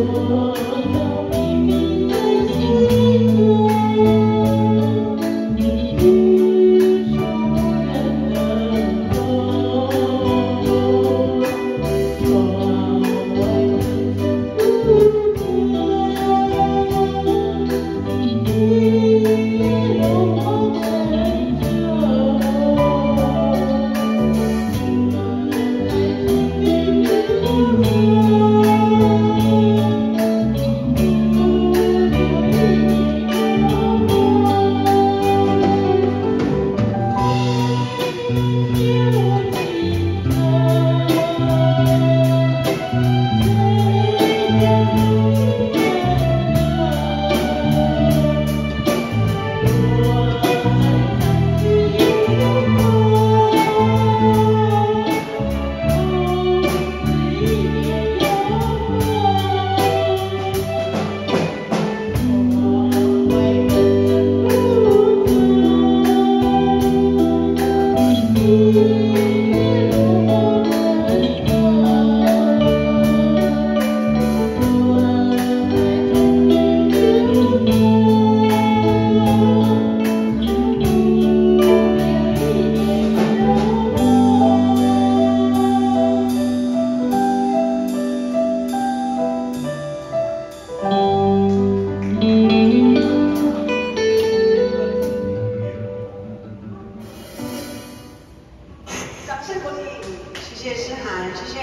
Oh, 掌声鼓励谢谢诗涵谢谢